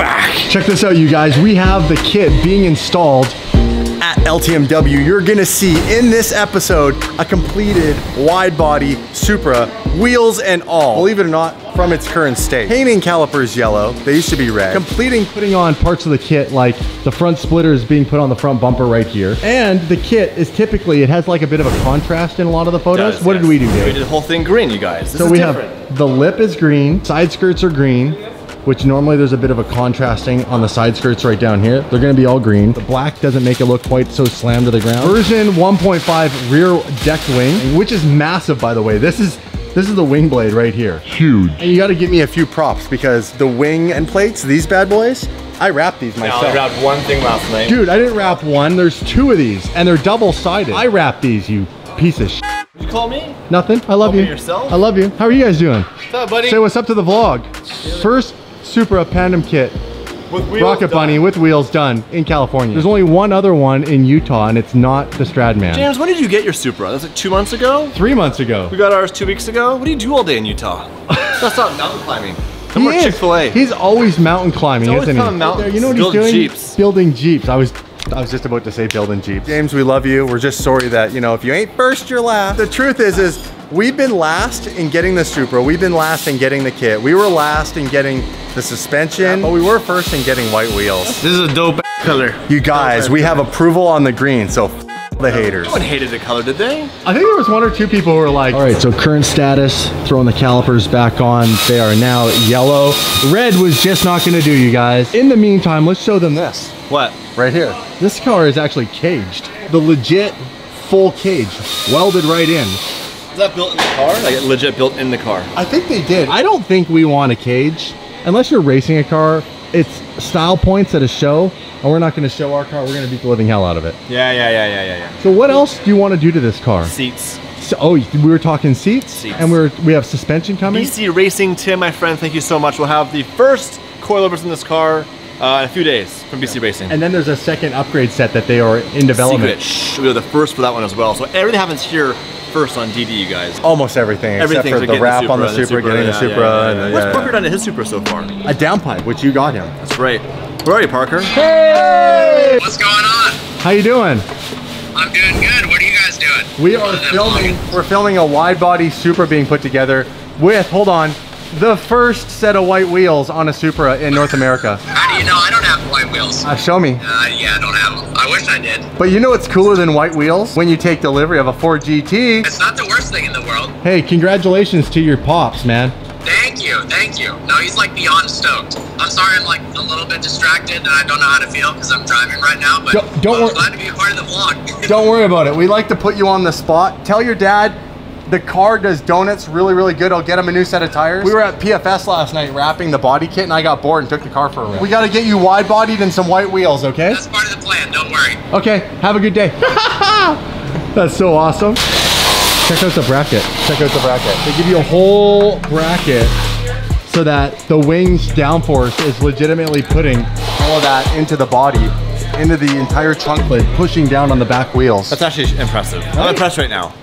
back. Check this out, you guys. We have the kit being installed at LTMW. You're gonna see in this episode a completed wide body Supra, wheels and all. Believe it or not, from its current state. Painting calipers yellow, they used to be red. Completing putting on parts of the kit like the front splitter is being put on the front bumper right here. And the kit is typically, it has like a bit of a contrast in a lot of the photos. Does, what yes. did we do, We did the whole thing green, you guys. This So is we different. have the lip is green, side skirts are green, which normally there's a bit of a contrasting on the side skirts right down here. They're gonna be all green. The black doesn't make it look quite so slammed to the ground. Version 1.5 rear deck wing, which is massive by the way. This is this is the wing blade right here. Huge. And you gotta give me a few props because the wing end plates, these bad boys, I wrapped these Now, myself. I wrapped one thing last night. Dude, I didn't wrap one. There's two of these and they're double sided. I wrapped these, you piece of shit. Did you call me? Nothing. I love Help me you. yourself? I love you. How are you guys doing? What's up, buddy? Say what's up to the vlog. First Supra Pandem kit, With wheels Rocket done. Bunny with wheels done in California. There's only one other one in Utah and it's not the Stradman. James, when did you get your Supra? That's like two months ago? Three months ago. We got ours two weeks ago. What do you do all day in Utah? That's not mountain climbing. Come He more is. Chick-fil-A. He's always mountain climbing, He's always isn't he? mountains. You know what he's Building doing? Jeeps. Building Jeeps. I was I was just about to say building Jeeps. James, we love you. We're just sorry that, you know, if you ain't first, you're last. The truth is, is we've been last in getting the Supra. We've been last in getting the kit. We were last in getting the suspension, but we were first in getting white wheels. This is a dope color. You guys, we have approval on the green, so the haters. No one hated the color, did they? I think there was one or two people who were like, all right, so current status, throwing the calipers back on. They are now yellow. Red was just not gonna do, you guys. In the meantime, let's show them this What? right here. This car is actually caged. The legit full cage, welded right in. Is that built in the car? Like legit built in the car. I think they did. I don't think we want a cage. Unless you're racing a car, it's style points at a show, and we're not gonna show our car, we're gonna beat the living hell out of it. Yeah, yeah, yeah, yeah, yeah, yeah. So what else do you want to do to this car? Seats. So, oh, we were talking seats, Seats. and we're we have suspension coming. BC Racing, Tim, my friend, thank you so much. We'll have the first coilovers in this car uh, in a few days from BC Racing. And then there's a second upgrade set that they are in development. Secret. Shh, we are the first for that one as well. So everything happens here first on DD, you guys. Almost everything, Everything except for the wrap on the and Supra, getting the yeah, Supra. yeah, yeah, yeah. What's Parker done to his Supra so far? A downpipe, which you got him. That's right. Where are you, Parker? Hey! What's going on? How you doing? I'm doing good. What are you guys doing? We are filming. We're filming a wide body Supra being put together with. Hold on. The first set of white wheels on a Supra in North America. How do you know I don't have white wheels? Uh, show me. Uh, yeah, I don't have them. I wish I did. But you know what's cooler than white wheels? When you take delivery of a Ford GT. It's not the worst thing in the world. Hey, congratulations to your pops, man. Thank you, thank you. No, he's like beyond stoked. I'm sorry, I'm like a little bit distracted and I don't know how to feel because I'm driving right now. But Don't- don't I'm glad to be a part of the vlog. Don't worry about it. We like to put you on the spot. Tell your dad the car does donuts really, really good. I'll get him a new set of tires. We were at PFS last night wrapping the body kit and I got bored and took the car for a ride. We got to get you wide bodied and some white wheels, okay? That's part of the plan. Don't worry. Okay, have a good day. That's so awesome. Check out the bracket. Check out the bracket. They give you a whole bracket so that the wings downforce is legitimately putting all of that into the body, into the entire trunk lid, pushing down on the back wheels. That's actually impressive. I'm impressed right now.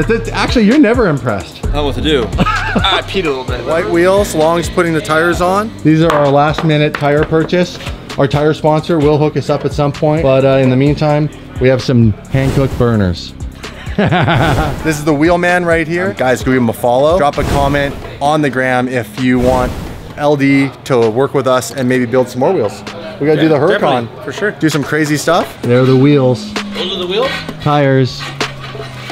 That- that- actually, you're never impressed. I don't know what to do. I peed a little bit. White wheels, Long's putting the tires on. These are our last minute tire purchase. Our tire sponsor will hook us up at some point, but uh, in the meantime, we have some hand cooked burners. this is the wheelman right here. guys, give him a follow. Drop a comment on the gram if you want LD to work with us and maybe build some more wheels. We gotta do the Huracan. for sure. Do some crazy stuff. There are the wheels. Those are the wheels? Tires.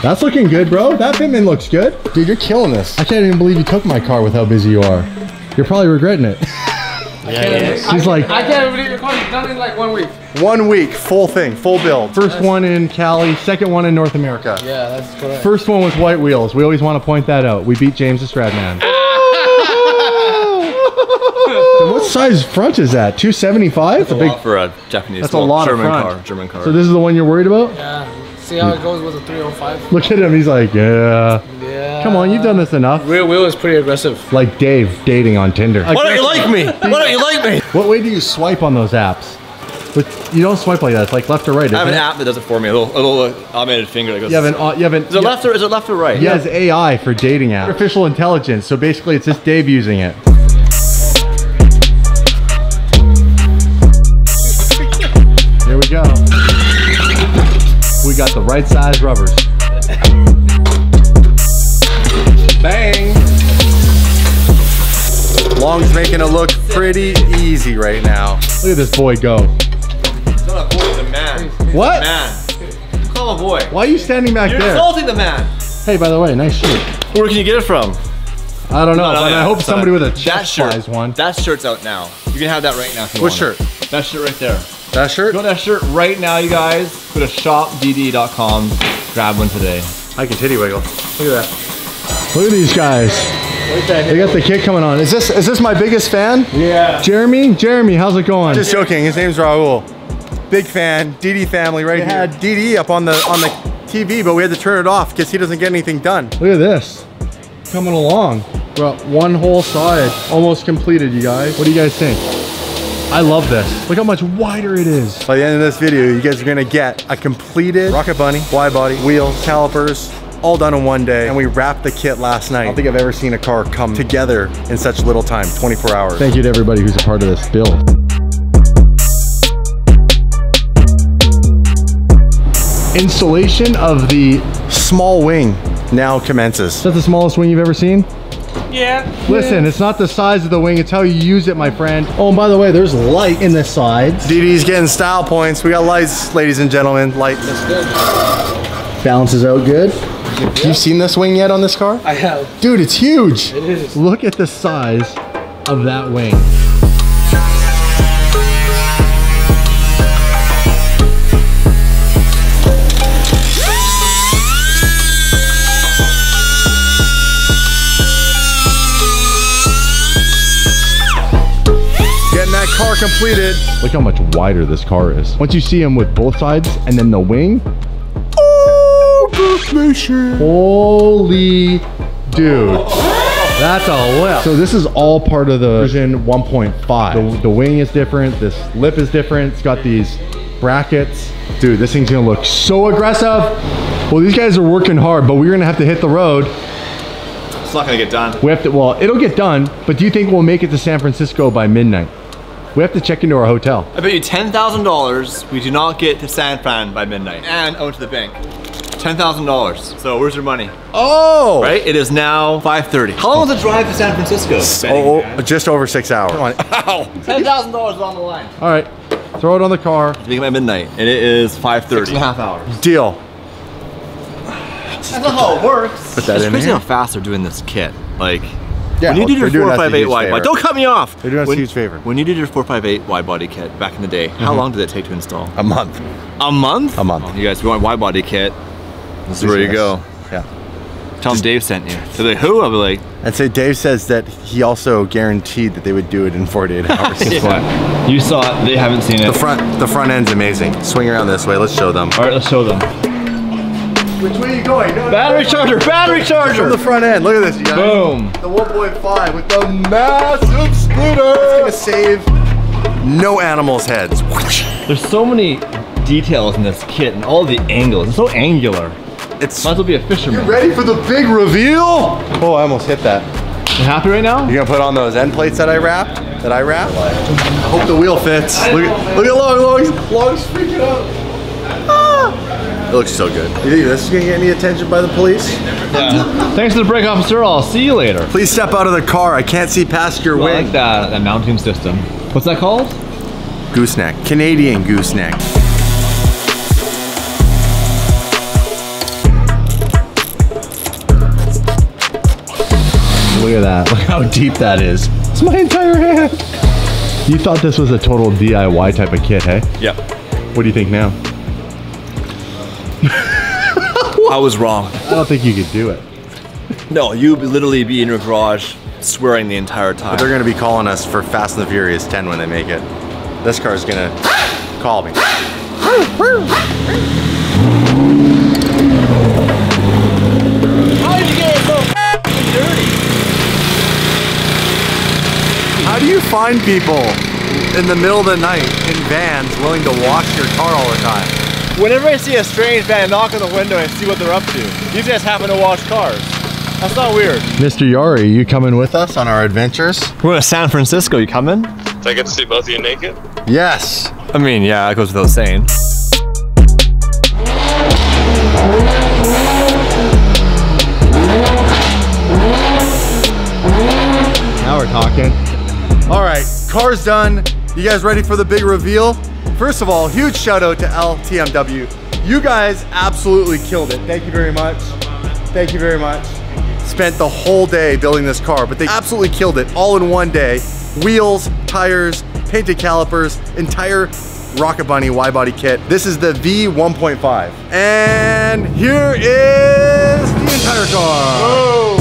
That's looking good, bro. That fitment looks good. Dude, you're killing this. I can't even believe you took my car with how busy you are. You're probably regretting it. Yeah. He's like, I can't even believe your car is done in like one week. one week, full thing, full build. First one in Cali, second one in North America. Yeah, that's correct. First one with white wheels. We always want to point that out. We beat James the Stradman. And what size front is that? 275? That's a lot for a Japanese. That's a lot German of front. car. German car. So this is the one you're worried about? Yeah. See how it goes with the 305? Look at him. He's like, yeah. Yeah. Come on, you've done this enough. Rear wheel is pretty aggressive. Like Dave dating on Tinder. Why don't you like me? Why don't you like me? What way do you swipe on those apps? But you don't swipe like that. It's like left or right. I have an it? app that does it for me. A little, a little uh, automated finger that goes. You have an. uh, You have an. Is it left or is it left or right? He has AI for dating app. Artificial intelligence. So basically, it's just Dave using it. Got the right size rubbers. Bang! Long's making it look pretty easy right now. Look at this boy go. It's not a boy, it's a man. What? Man. Call a boy. Why are you standing back You're there? insulting the man. Hey, by the way, nice shirt. Where can you get it from? I don't know, No, no, but yeah, I hope somebody with a that chest shirt. buys one. That shirt's out now. You can have that right now if you What want. shirt? It. That shirt right there. That shirt? Go to that shirt right now, you guys. Go to shopdd.com. Grab one today. I can titty wiggle. Look at that. Look at these guys. They got the kit coming on. Is this is this my biggest fan? Yeah. Jeremy? Jeremy, how's it going? Just joking. His name's Raul. Big fan. DD family right here. We had DD up on the on the TV, but we had to turn it off because he doesn't get anything done. Look at this. Coming along. We're at one whole side. Almost completed, you guys. What do you guys think? I love this. Look how much wider it is. By the end of this video, you guys are gonna get a completed Rocket Bunny, wide body, wheels, calipers, all done in one day. And we wrapped the kit last night. I don't think I've ever seen a car come together in such little time, 24 hours. Thank you to everybody who's a part of this build. Installation of the small wing now commences. Is that the smallest wing you've ever seen? Yeah. Listen, it's not the size of the wing, it's how you use it, my friend. Oh, and by the way, there's light in the sides. DD's getting style points. We got lights, ladies and gentlemen. Lights. Balances out good. You've seen this wing yet on this car? I have. Dude, it's huge. It is. Look at the size of that wing. Car completed. Look how much wider this car is. Once you see him with both sides and then the wing. Oh, Holy dude. That's a lip. So this is all part of the version 1.5. The, the wing is different. This lip is different. It's got these brackets. Dude, this thing's gonna look so aggressive. Well, these guys are working hard, but we're gonna have to hit the road. It's not gonna get done. We have to, well, it'll get done, but do you think we'll make it to San Francisco by midnight? We have to check into our hotel. I bet you $10,000 we do not get to San Fran by midnight and out to the bank. $10,000. So where's your money? Oh! Right? It is now 5.30. How long was the oh. drive to San Francisco? Oh, oh, just over six hours. Come on. Ow! $10,000 on the line. All right, throw it on the car. Speaking by midnight, and it is 5.30. Six and a half hours. Deal. That's not how it works. Put that it's in crazy here. how fast they're doing this kit. Like, Yeah, when you well, did your they're doing us a 458 huge wide favor. body, don't cut me off. They're doing us a huge favor. When you did your 458 wide body kit back in the day, how mm-hmm. long did it take to install? A month. A month? A month. Oh, you guys, if you want wide body kit, this is where you go. Yeah. Tell them Dave sent you. So they who? I'll be like, And so Dave says that he also guaranteed that they would do it in 48 hours. guess what? You saw it. They haven't seen it. The front, the front end's amazing. Swing around this way. Let's show them. All right, let's show them. Which way are you going? No, Battery charger. Battery charger. From the front end. Look at this, you guys. Boom. The 1.5 with the massive splitter. It's gonna save no animals' heads. There's so many details in this kit and all the angles. It's so angular. It's. Might as well be a fisherman. You ready for the big reveal? Oh, I almost hit that. You happy right now? You gonna put on those end plates that I wrapped? That I wrapped? I hope the wheel fits. Look at, look at Long, Long's, Long's freaking out. It looks so good. You think this is gonna get any attention by the police? Yeah. Thanks to the brake officer. I'll see you later. Please step out of the car. I can't see past your I wing. like that, that mounting system. What's that called? Gooseneck. Canadian gooseneck. Look at that. Look how deep that is. It's my entire hand. You thought this was a total DIY type of kit, hey? Yep. What do you think now? I was wrong. I don't think you could do it. No, you would literally be in your garage swearing the entire time. They're gonna be calling us for Fast and the Furious 10 when they make it. This car's gonna call me. How did you get so dirty? How do you find people in the middle of the night in vans willing to wash your car all the time? Whenever I see a strange van, I knock on the window and see what they're up to. These guys happen to wash cars. That's not weird. Mr. Yari, you coming with us on our adventures? We're going to San Francisco. You coming? So I get to see both of you naked? Yes. I mean, yeah, it goes without saying. Now we're talking. All right, car's done. You guys ready for the big reveal? First of all, huge shout out to LTMW. You guys absolutely killed it. Thank you very much. Thank you very much. Spent the whole day building this car, but they absolutely killed it all in one day. Wheels, tires, painted calipers, entire Rocket Bunny wide body kit. This is the V1.5. And here is the entire car.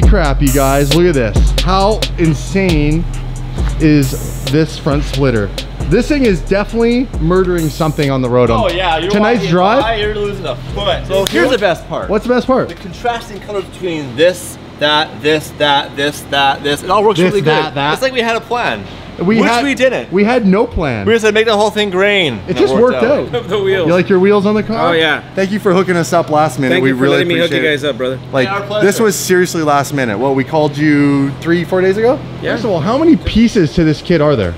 Holy crap, you guys, look at this. How insane is this front splitter? This thing is definitely murdering something on the road. Oh yeah, you're Tonight's drive, by, you're losing a foot. So here's the best part. what's the best part? the contrasting colors between this, that, this, that, this, that, this. It all works This, really that, good. that. It's like we had a plan, We which had, we didn't. We had no plan. We just said make the whole thing green. it just worked out. the wheels. You like your wheels on the car? Oh, yeah. Thank you for hooking us up last minute. Thank we you for really letting me hook appreciate you guys up, brother. Like Yeah, our this was seriously last minute. Well, we called you three, four days ago. Yeah. First of all, how many pieces to this kit are there?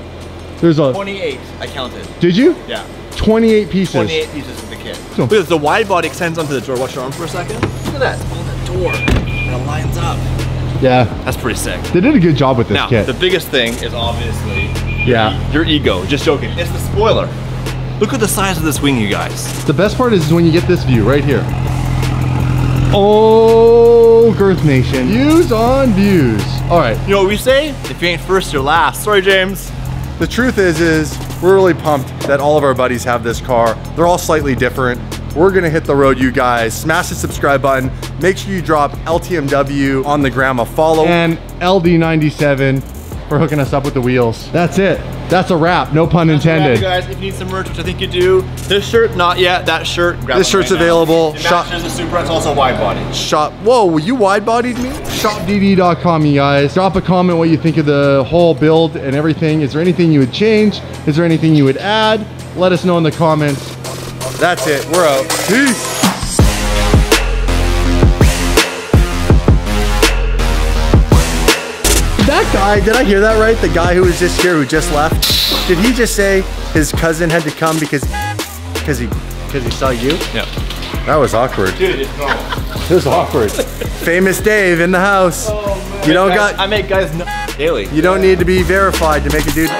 There's a. 28, I counted. Did you? Yeah. 28 pieces. 28 pieces of the kit. So- Look at this, the wide body extends onto the door. Watch your arm for a second. Look at that. On the door. And it lines up. Yeah. That's pretty sick. They did a good job with this Now, kit. the biggest thing is obviously yeah. your ego. Just joking. It's the spoiler. Look at the size of this wing, you guys. The best part is when you get this view right here. Oh, Girth Nation. Views on views. All right. You know what we say? If you ain't first, you're last. Sorry, James. The truth is, is we're really pumped that all of our buddies have this car. They're all slightly different. We're gonna hit the road, you guys. Smash the subscribe button. Make sure you drop LTMW on the gram a follow. And LD97 for hooking us up with the wheels. That's it. That's a wrap. No pun That's a wrap, intended. You guys, if you need some merch, which I think you do, this shirt, not yet. That shirt, grab This shirt's right now. available. It Shop- matches the Supra. It's also wide body. Shop. Whoa, you wide bodied me? ShopDD.com, you guys. Drop a comment what you think of the whole build and everything. Is there anything you would change? Is there anything you would add? Let us know in the comments. That's it. We're out. Peace. That guy, did I hear that right? The guy who was just here who just left? Did he just say his cousin had to come because because he because he saw you? Yeah. That was awkward. Dude, it's normal. It was awkward. Famous Dave in the house. Oh, you don't got I make guys n- daily. you don't need to be verified to make a dude